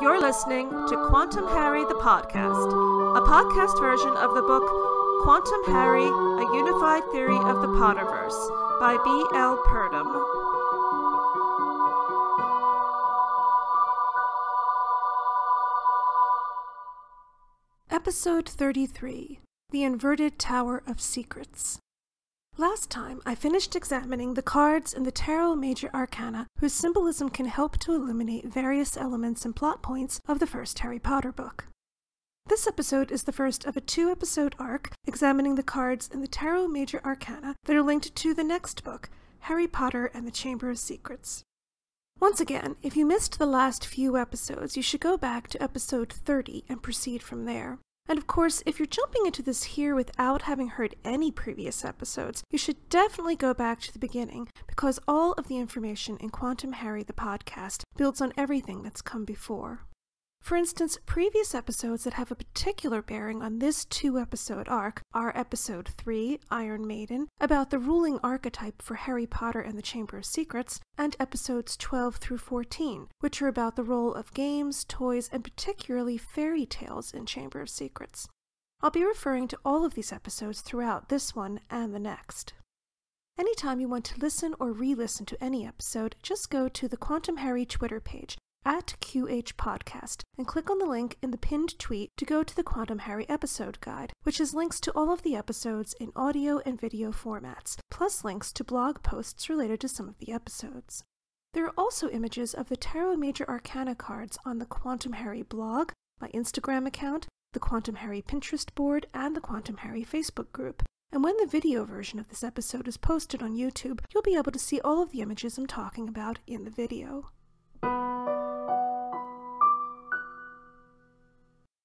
You're listening to Quantum Harry the Podcast, a podcast version of the book Quantum Harry A Unified Theory of the Potterverse by B. L. Purdom. Episode 33 The Inverted Tower of Secrets. Last time, I finished examining the cards in the Tarot Major Arcana, whose symbolism can help to illuminate various elements and plot points of the first Harry Potter book. This episode is the first of a two episode arc examining the cards in the Tarot Major Arcana that are linked to the next book, Harry Potter and the Chamber of Secrets. Once again, if you missed the last few episodes, you should go back to episode 30 and proceed from there. And of course, if you're jumping into this here without having heard any previous episodes, you should definitely go back to the beginning because all of the information in Quantum Harry the podcast builds on everything that's come before. For instance, previous episodes that have a particular bearing on this two episode arc are episode 3, Iron Maiden, about the ruling archetype for Harry Potter and the Chamber of Secrets, and episodes 12 through 14, which are about the role of games, toys, and particularly fairy tales in Chamber of Secrets. I'll be referring to all of these episodes throughout this one and the next. Anytime you want to listen or re listen to any episode, just go to the Quantum Harry Twitter page at QH Podcast and click on the link in the pinned tweet to go to the Quantum Harry episode guide, which has links to all of the episodes in audio and video formats, plus links to blog posts related to some of the episodes. There are also images of the Tarot Major Arcana cards on the Quantum Harry blog, my Instagram account, the Quantum Harry Pinterest board, and the Quantum Harry Facebook group. And when the video version of this episode is posted on YouTube, you'll be able to see all of the images I'm talking about in the video.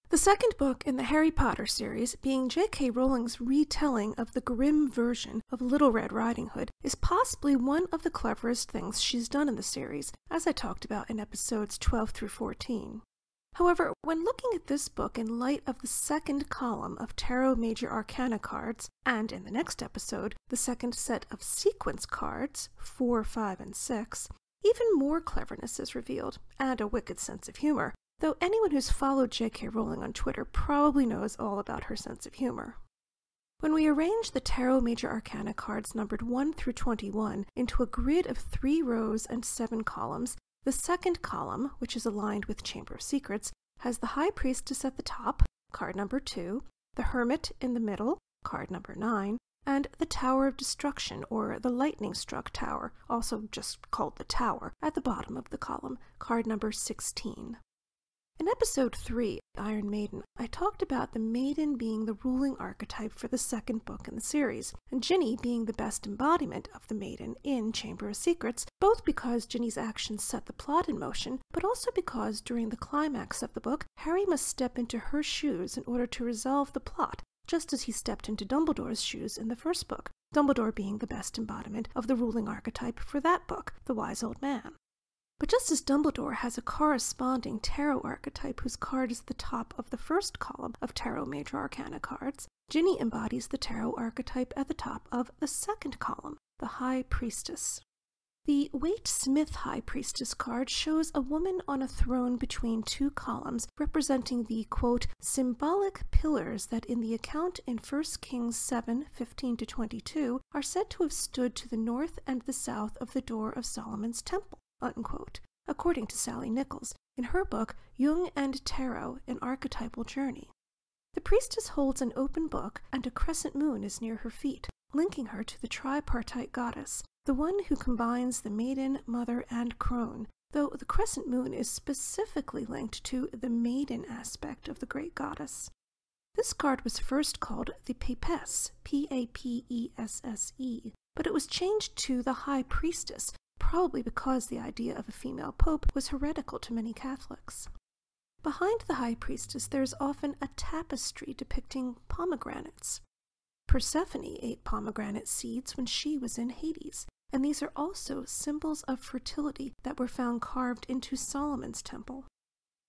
The second book in the Harry Potter series, being J.K. Rowling's retelling of the Grimm version of Little Red Riding Hood, is possibly one of the cleverest things she's done in the series, as I talked about in episodes 12 through 14. However, when looking at this book in light of the second column of Tarot Major Arcana cards, and in the next episode, the second set of sequence cards, 4, 5, and 6, even more cleverness is revealed, and a wicked sense of humor, though anyone who's followed J.K. Rowling on Twitter probably knows all about her sense of humor. When we arrange the Tarot Major Arcana cards numbered 1 through 21 into a grid of three rows and seven columns, the second column, which is aligned with Chamber of Secrets, has the High Priestess at the top, card number 2, the Hermit in the middle, card number 9, and the Tower of Destruction, or the Lightning Struck Tower, also just called the Tower, at the bottom of the column, card number 16. In episode 3, Iron Maiden, I talked about the maiden being the ruling archetype for the second book in the series, and Ginny being the best embodiment of the maiden in Chamber of Secrets, both because Ginny's actions set the plot in motion, but also because during the climax of the book, Harry must step into her shoes in order to resolve the plot, just as he stepped into Dumbledore's shoes in the first book, Dumbledore being the best embodiment of the ruling archetype for that book, the wise old man. But just as Dumbledore has a corresponding tarot archetype whose card is the top of the first column of Tarot Major Arcana cards, Ginny embodies the tarot archetype at the top of the second column, the High Priestess. The Waite Smith High Priestess card shows a woman on a throne between two columns, representing the quote, symbolic pillars that in the account in 1 Kings 7 15 22 are said to have stood to the north and the south of the door of Solomon's temple unquote, according to Sally Nichols in her book Jung and Tarot An Archetypal Journey. The priestess holds an open book, and a crescent moon is near her feet, linking her to the tripartite goddess, the one who combines the maiden, mother, and crone, though the crescent moon is specifically linked to the maiden aspect of the great goddess. This card was first called the Papesse, P A P E S S E, but it was changed to the High Priestess probably because the idea of a female pope was heretical to many Catholics. Behind the high priestess, there is often a tapestry depicting pomegranates. Persephone ate pomegranate seeds when she was in Hades, and these are also symbols of fertility that were found carved into Solomon's temple.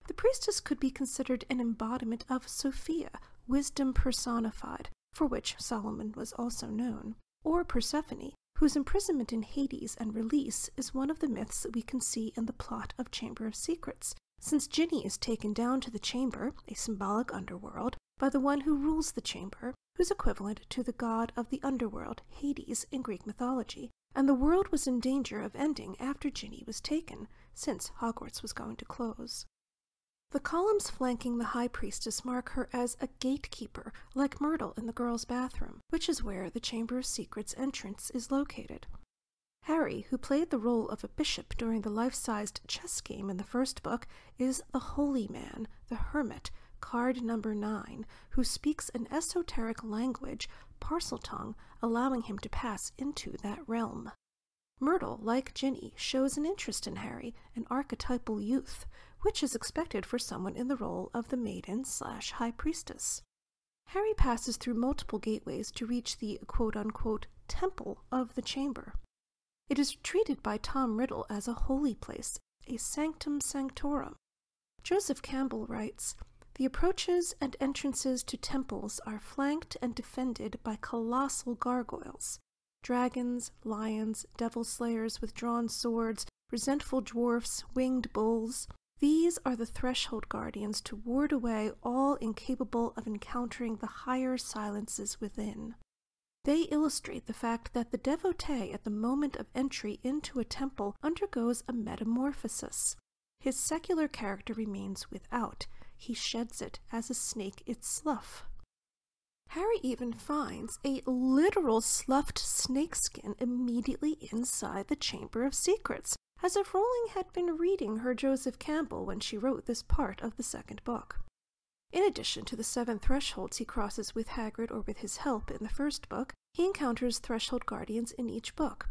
The priestess could be considered an embodiment of Sophia, wisdom personified, for which Solomon was also known, or Persephone, whose imprisonment in Hades and release is one of the myths that we can see in the plot of Chamber of Secrets, since Ginny is taken down to the chamber, a symbolic underworld, by the one who rules the chamber, who's equivalent to the god of the underworld, Hades, in Greek mythology, and the world was in danger of ending after Ginny was taken, since Hogwarts was going to close. The columns flanking the High Priestess mark her as a gatekeeper, like Myrtle in the girls' bathroom, which is where the Chamber of Secrets entrance is located. Harry, who played the role of a bishop during the life sized chess game in the first book, is the Holy Man, the Hermit, card number nine, who speaks an esoteric language, Parseltongue, allowing him to pass into that realm. Myrtle, like Ginny, shows an interest in Harry, an archetypal youth, which is expected for someone in the role of the maiden slash high priestess. Harry passes through multiple gateways to reach the quote unquote temple of the chamber. It is treated by Tom Riddle as a holy place, a sanctum sanctorum. Joseph Campbell writes The approaches and entrances to temples are flanked and defended by colossal gargoyles dragons, lions, devil slayers with drawn swords, resentful dwarfs, winged bulls. These are the threshold guardians to ward away all incapable of encountering the higher silences within. They illustrate the fact that the devotee at the moment of entry into a temple undergoes a metamorphosis. His secular character remains without, he sheds it as a snake its slough. Harry even finds a literal sloughed snakeskin immediately inside the Chamber of Secrets, as if Rowling had been reading her Joseph Campbell when she wrote this part of the second book. In addition to the seven thresholds he crosses with Hagrid or with his help in the first book, he encounters threshold guardians in each book.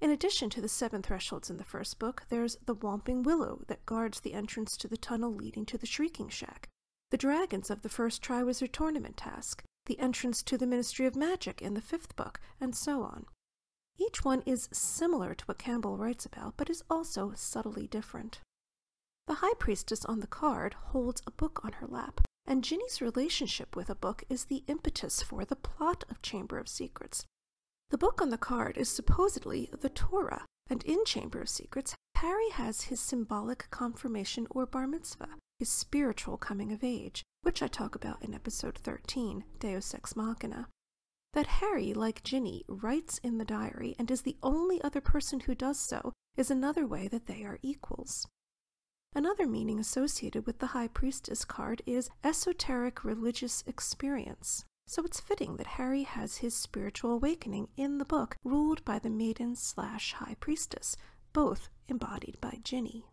In addition to the seven thresholds in the first book, there's the Whomping Willow that guards the entrance to the tunnel leading to the Shrieking Shack, the dragons of the first Triwizard Tournament task, the entrance to the Ministry of Magic in the fifth book, and so on. Each one is similar to what Campbell writes about, but is also subtly different. The High Priestess on the card holds a book on her lap, and Ginny's relationship with a book is the impetus for the plot of Chamber of Secrets. The book on the card is supposedly the Torah, and in Chamber of Secrets, Harry has his symbolic confirmation or bar mitzvah, his spiritual coming of age, which I talk about in episode 13, Deus Ex Machina. That Harry, like Ginny, writes in the diary and is the only other person who does so is another way that they are equals. Another meaning associated with the High Priestess card is esoteric religious experience. So it's fitting that Harry has his spiritual awakening in the book ruled by the maiden slash high priestess, both embodied by Ginny.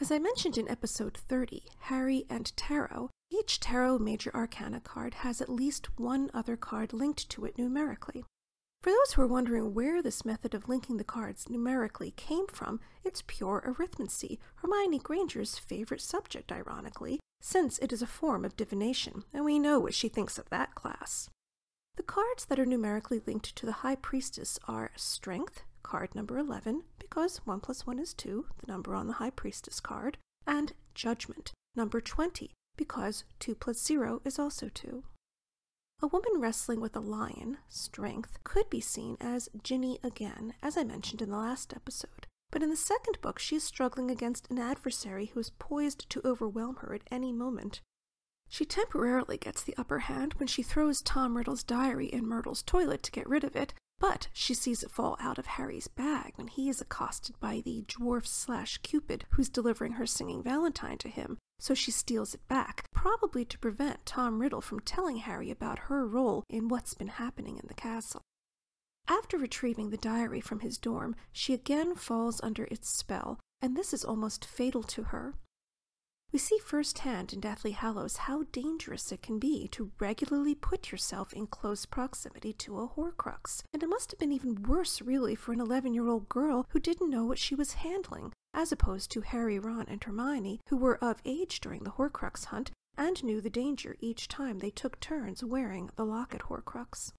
As I mentioned in episode 30, Harry and Tarot, each Tarot Major Arcana card has at least one other card linked to it numerically. For those who are wondering where this method of linking the cards numerically came from, it's pure arithmancy, Hermione Granger's favorite subject, ironically, since it is a form of divination, and we know what she thinks of that class. The cards that are numerically linked to the High Priestess are Strength, card number 11, because 1 plus 1 is 2, the number on the High Priestess card, and Judgment, number 20, because 2 plus 0 is also 2. A woman wrestling with a lion, strength, could be seen as Ginny again, as I mentioned in the last episode. But in the second book, she is struggling against an adversary who is poised to overwhelm her at any moment. She temporarily gets the upper hand when she throws Tom Riddle's diary in Myrtle's toilet to get rid of it, but she sees it fall out of Harry's bag when he is accosted by the dwarf slash Cupid who's delivering her singing Valentine to him, so she steals it back, probably to prevent Tom Riddle from telling Harry about her role in what's been happening in the castle. After retrieving the diary from his dorm, she again falls under its spell, and this is almost fatal to her. We see firsthand in Deathly Hallows how dangerous it can be to regularly put yourself in close proximity to a Horcrux, and it must have been even worse, really, for an 11 year old girl who didn't know what she was handling, as opposed to Harry, Ron, and Hermione, who were of age during the Horcrux hunt and knew the danger each time they took turns wearing the locket Horcrux.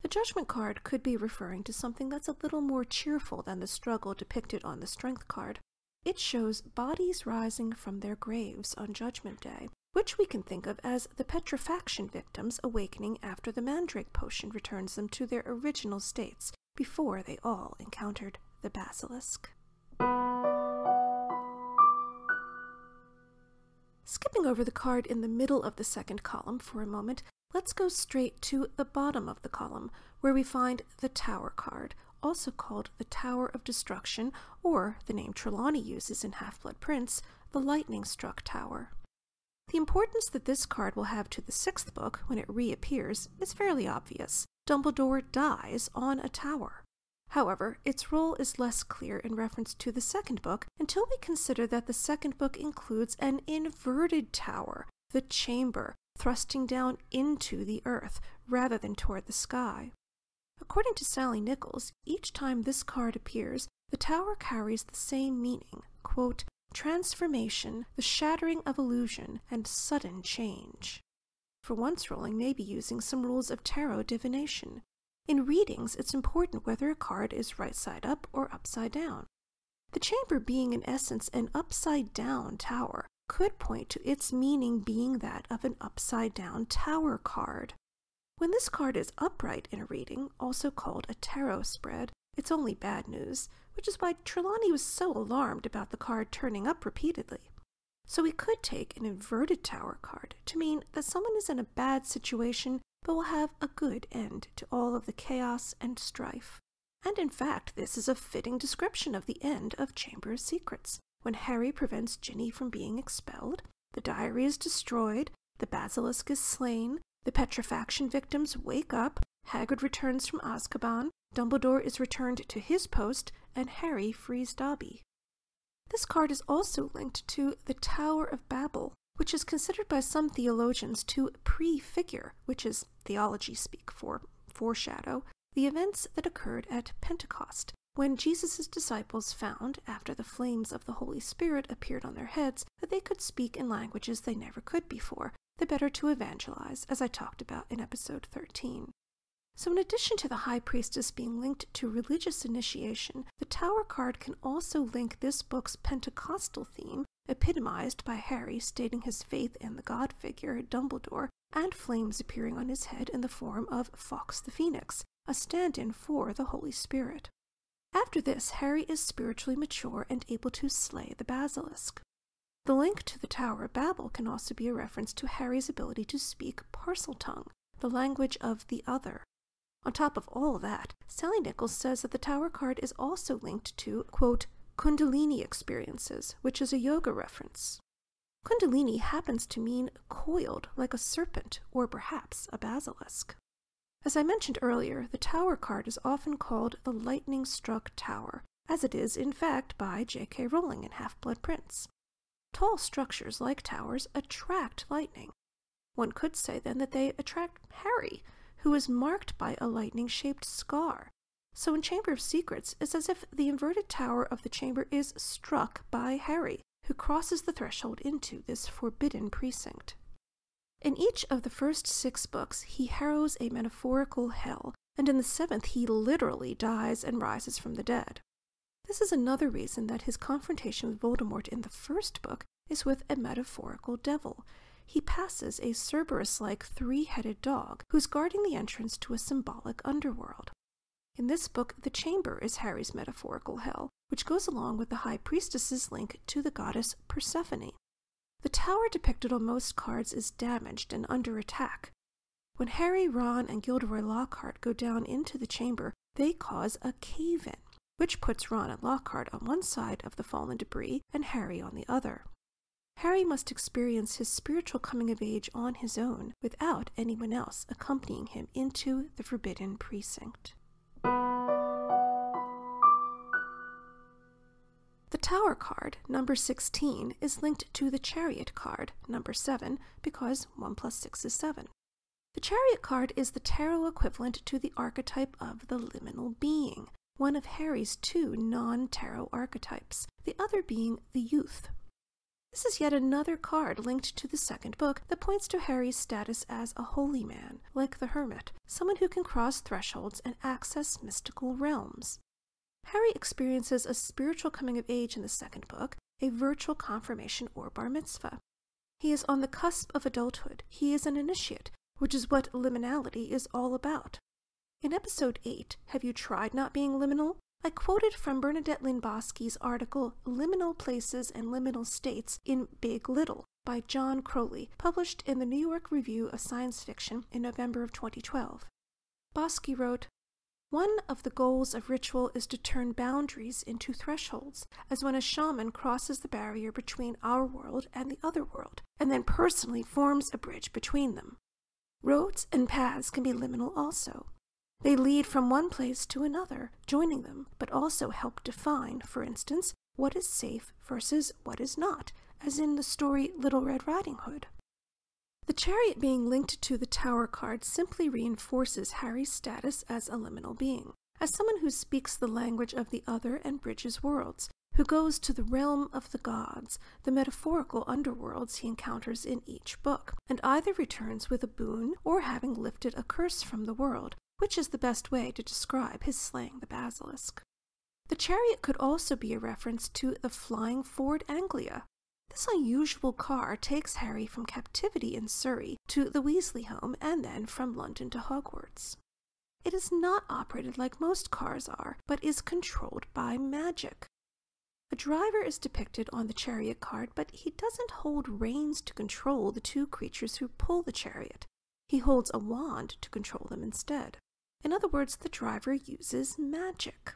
The Judgment card could be referring to something that's a little more cheerful than the struggle depicted on the Strength card. It shows bodies rising from their graves on Judgment Day, which we can think of as the petrifaction victims awakening after the mandrake potion returns them to their original states before they all encountered the basilisk. Skipping over the card in the middle of the second column for a moment, let's go straight to the bottom of the column, where we find the Tower card, also called the Tower of Destruction, or the name Trelawney uses in Half Blood Prince, the Lightning Struck Tower. The importance that this card will have to the sixth book when it reappears is fairly obvious. Dumbledore dies on a tower. However, its role is less clear in reference to the second book until we consider that the second book includes an inverted tower, the chamber, thrusting down into the earth rather than toward the sky. According to Sally Nichols, each time this card appears, the tower carries the same meaning quote, transformation, the shattering of illusion, and sudden change. For once Rowling may be using some rules of tarot divination, in readings, it's important whether a card is right side up or upside down. The chamber being in essence an upside down tower could point to its meaning being that of an upside down tower card. When this card is upright in a reading, also called a tarot spread, it's only bad news, which is why Trelawney was so alarmed about the card turning up repeatedly. So we could take an inverted tower card to mean that someone is in a bad situation but will have a good end to all of the chaos and strife. And in fact, this is a fitting description of the end of Chamber of Secrets, when Harry prevents Ginny from being expelled, the diary is destroyed, the basilisk is slain, the petrifaction victims wake up, Hagrid returns from Azkaban, Dumbledore is returned to his post, and Harry frees Dobby. This card is also linked to the Tower of Babel, which is considered by some theologians to prefigure, which is theology speak for foreshadow, the events that occurred at Pentecost, when Jesus' disciples found, after the flames of the Holy Spirit appeared on their heads, that they could speak in languages they never could before, the better to evangelize, as I talked about in episode 13. So, in addition to the High Priestess being linked to religious initiation, the Tower card can also link this book's Pentecostal theme epitomized by Harry stating his faith in the god figure, Dumbledore, and flames appearing on his head in the form of Fawkes the Phoenix, a stand in for the Holy Spirit. After this, Harry is spiritually mature and able to slay the basilisk. The link to the Tower of Babel can also be a reference to Harry's ability to speak Parseltongue, the language of the other. On top of all that, Sally Nichols says that the Tower card is also linked to, quote, Kundalini experiences, which is a yoga reference. Kundalini happens to mean coiled like a serpent or perhaps a basilisk. As I mentioned earlier, the Tower card is often called the Lightning Struck Tower, as it is in fact by J.K. Rowling in Half Blood Prince. Tall structures like towers attract lightning. One could say then that they attract Harry, who is marked by a lightning shaped scar, so in Chamber of Secrets, it's as if the inverted tower of the chamber is struck by Harry, who crosses the threshold into this forbidden precinct. In each of the first six books, he harrows a metaphorical hell, and in the seventh, he literally dies and rises from the dead. This is another reason that his confrontation with Voldemort in the first book is with a metaphorical devil. He passes a Cerberus like three headed dog who's guarding the entrance to a symbolic underworld. In this book, the chamber is Harry's metaphorical hell, which goes along with the High Priestess's link to the goddess Persephone. The tower depicted on most cards is damaged and under attack. When Harry, Ron, and Gilderoy Lockhart go down into the chamber, they cause a cave in, which puts Ron and Lockhart on one side of the fallen debris and Harry on the other. Harry must experience his spiritual coming of age on his own without anyone else accompanying him into the Forbidden Precinct. The Tower card, number 16, is linked to the Chariot card, number 7, because 1 plus 6 is 7. The Chariot card is the tarot equivalent to the archetype of the liminal being, one of Harry's two non tarot archetypes, the other being the youth. This is yet another card linked to the second book that points to Harry's status as a holy man, like the hermit, someone who can cross thresholds and access mystical realms. Harry experiences a spiritual coming of age in the second book, a virtual confirmation or bar mitzvah. He is on the cusp of adulthood. He is an initiate, which is what liminality is all about. In episode 8, Have You Tried Not Being Liminal? I quoted from Bernadette Lynn Bosky's article Liminal Places and Liminal States in Big Little by John Crowley, published in the New York Review of Science Fiction in November of 2012. Bosky wrote, one of the goals of ritual is to turn boundaries into thresholds, as when a shaman crosses the barrier between our world and the other world, and then personally forms a bridge between them. Roads and paths can be liminal also. They lead from one place to another, joining them, but also help define, for instance, what is safe versus what is not, as in the story Little Red Riding Hood. The chariot being linked to the tower card simply reinforces Harry's status as a liminal being, as someone who speaks the language of the other and bridges worlds, who goes to the realm of the gods, the metaphorical underworlds he encounters in each book, and either returns with a boon or having lifted a curse from the world, which is the best way to describe his slaying the basilisk. The chariot could also be a reference to the flying Ford Anglia, this unusual car takes Harry from captivity in Surrey to the Weasley home and then from London to Hogwarts. It is not operated like most cars are, but is controlled by magic. A driver is depicted on the chariot card, but he doesn't hold reins to control the two creatures who pull the chariot. He holds a wand to control them instead. In other words, the driver uses magic.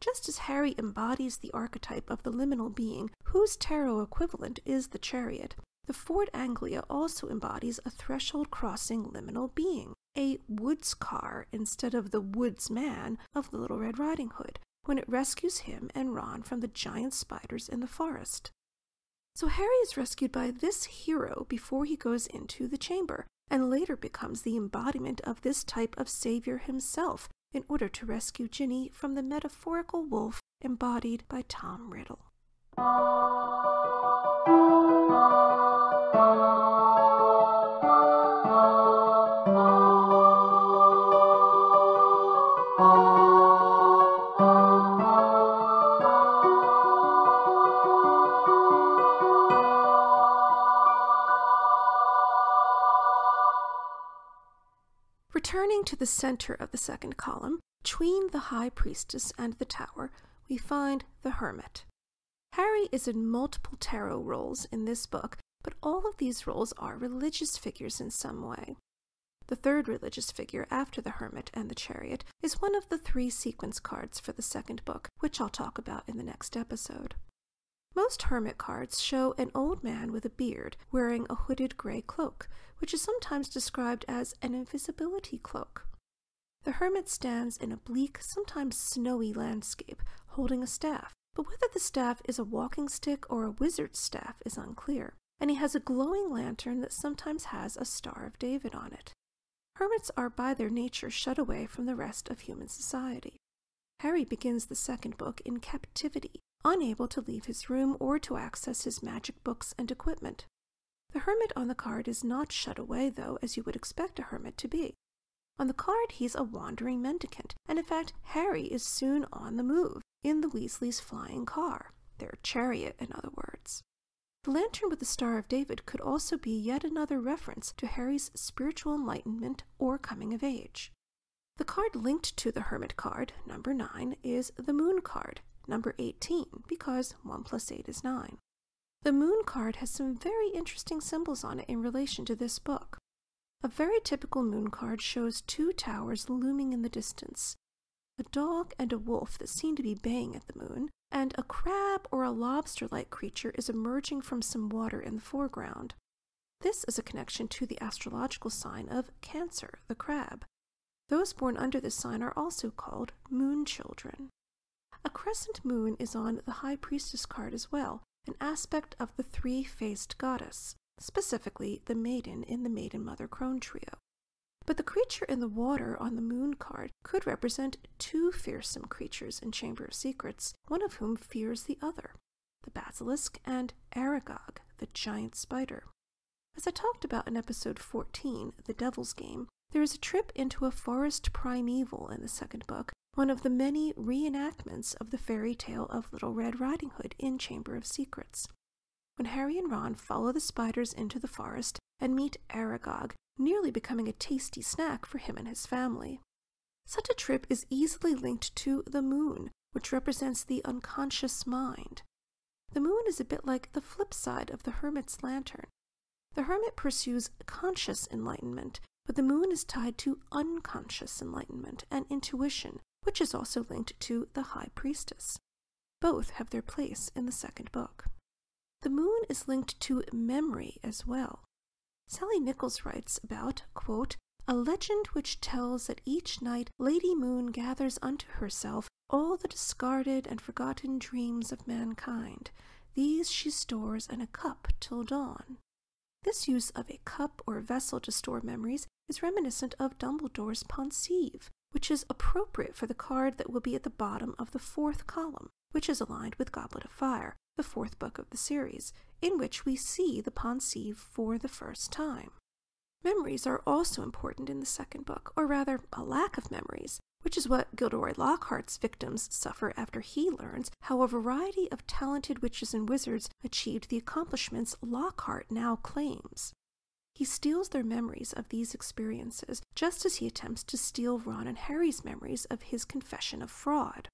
Just as Harry embodies the archetype of the liminal being, whose tarot equivalent is the chariot, the Ford Anglia also embodies a threshold crossing liminal being, a woods car instead of the woods man of the Little Red Riding Hood, when it rescues him and Ron from the giant spiders in the forest. So Harry is rescued by this hero before he goes into the chamber, and later becomes the embodiment of this type of savior himself, in order to rescue Ginny from the metaphorical wolf embodied by Tom Riddle. Returning to the center of the second column, between the High Priestess and the Tower, we find the Hermit. Harry is in multiple tarot roles in this book, but all of these roles are religious figures in some way. The third religious figure after the Hermit and the Chariot is one of the three sequence cards for the second book, which I'll talk about in the next episode. Most hermit cards show an old man with a beard wearing a hooded gray cloak, which is sometimes described as an invisibility cloak. The hermit stands in a bleak, sometimes snowy landscape, holding a staff, but whether the staff is a walking stick or a wizard's staff is unclear, and he has a glowing lantern that sometimes has a Star of David on it. Hermits are by their nature shut away from the rest of human society. Harry begins the second book in captivity, unable to leave his room or to access his magic books and equipment. The hermit on the card is not shut away, though, as you would expect a hermit to be. On the card, he's a wandering mendicant, and in fact, Harry is soon on the move, in the Weasleys' flying car, their chariot, in other words. The lantern with the Star of David could also be yet another reference to Harry's spiritual enlightenment or coming of age. The card linked to the Hermit card, number 9, is the Moon card, number 18, because 1 plus 8 is 9. The moon card has some very interesting symbols on it in relation to this book. A very typical moon card shows two towers looming in the distance a dog and a wolf that seem to be baying at the moon, and a crab or a lobster like creature is emerging from some water in the foreground. This is a connection to the astrological sign of Cancer, the crab. Those born under this sign are also called moon children. A crescent moon is on the High Priestess card as well, an aspect of the three faced goddess, specifically the maiden in the Maiden Mother Crone trio. But the creature in the water on the moon card could represent two fearsome creatures in Chamber of Secrets, one of whom fears the other the basilisk and Aragog, the giant spider. As I talked about in episode 14, The Devil's Game, there is a trip into a forest primeval in the second book one of the many reenactments of the fairy tale of Little Red Riding Hood in Chamber of Secrets. when Harry and Ron follow the spiders into the forest and meet Aragog, nearly becoming a tasty snack for him and his family. Such a trip is easily linked to the moon, which represents the unconscious mind. The moon is a bit like the flip side of the hermit's lantern. The hermit pursues conscious enlightenment, but the moon is tied to unconscious enlightenment and intuition, which is also linked to the high priestess. Both have their place in the second book. The moon is linked to memory as well. Sally Nichols writes about, quote, a legend which tells that each night Lady Moon gathers unto herself all the discarded and forgotten dreams of mankind. These she stores in a cup till dawn. This use of a cup or vessel to store memories is reminiscent of Dumbledore's Pensieve, which is appropriate for the card that will be at the bottom of the fourth column, which is aligned with Goblet of Fire, the fourth book of the series, in which we see the Pensieve for the first time. Memories are also important in the second book, or rather, a lack of memories, which is what Gilderoy Lockhart's victims suffer after he learns how a variety of talented witches and wizards achieved the accomplishments Lockhart now claims. He steals their memories of these experiences, just as he attempts to steal Ron and Harry's memories of his confession of fraud.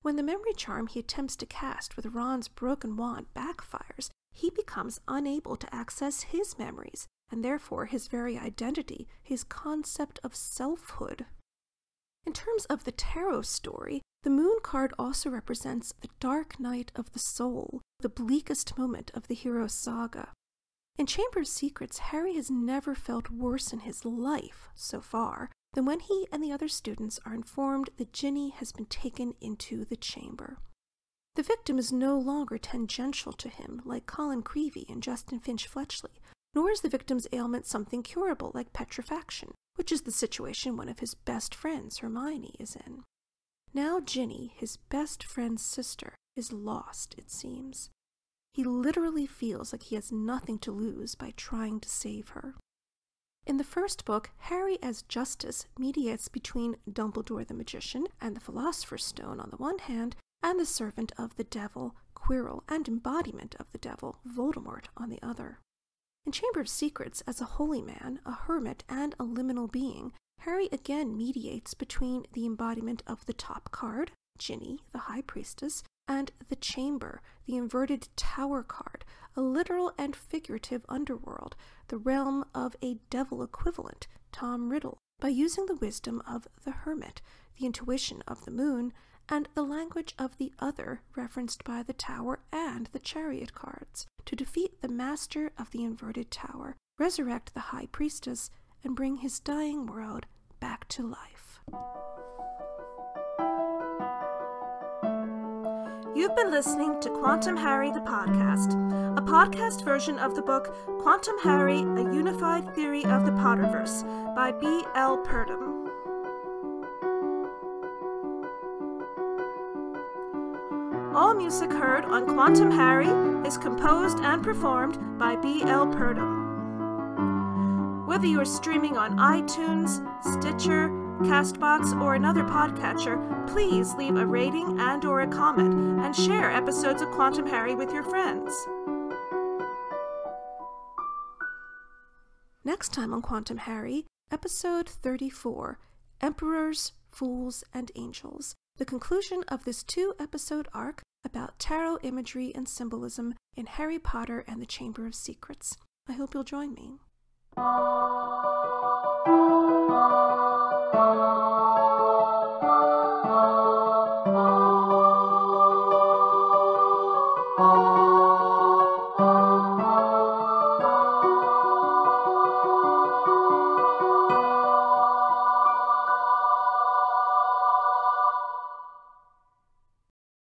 When the memory charm he attempts to cast with Ron's broken wand backfires, he becomes unable to access his memories, and therefore his very identity, his concept of selfhood. In terms of the tarot story, the moon card also represents the dark night of the soul, the bleakest moment of the hero's saga. In Chamber of Secrets, Harry has never felt worse in his life, so far, than when he and the other students are informed that Ginny has been taken into the chamber. The victim is no longer tangential to him, like Colin Creevey and Justin Finch Fletchley, nor is the victim's ailment something curable, like petrifaction, which is the situation one of his best friends, Hermione, is in. Now Ginny, his best friend's sister, is lost, it seems. He literally feels like he has nothing to lose by trying to save her. In the first book, Harry as Justice mediates between Dumbledore the magician and the Philosopher's Stone on the one hand, and the servant of the devil, Quirrell, and embodiment of the devil, Voldemort, on the other. In Chamber of Secrets, as a holy man, a hermit, and a liminal being, Harry again mediates between the embodiment of the top card, Ginny, the High Priestess, and the Chamber, the inverted tower card, a literal and figurative underworld, the realm of a devil equivalent, Tom Riddle, by using the wisdom of the hermit, the intuition of the moon, and the language of the other referenced by the tower and the chariot cards, to defeat the master of the inverted tower, resurrect the high priestess, and bring his dying world back to life. You've been listening to Quantum Harry the podcast, a podcast version of the book Quantum Harry: A Unified Theory of the Potterverse by B. L. Purdom. All music heard on Quantum Harry is composed and performed by B. L. Purdom. Whether you are streaming on iTunes, Stitcher, Castbox, or another podcatcher, please leave a rating and or a comment and share episodes of Quantum Harry with your friends. Next time on Quantum Harry, episode 34, Emperors, Fools, and Angels. The conclusion of this two episode arc about tarot imagery and symbolism in Harry Potter and the Chamber of Secrets. I hope you'll join me. Música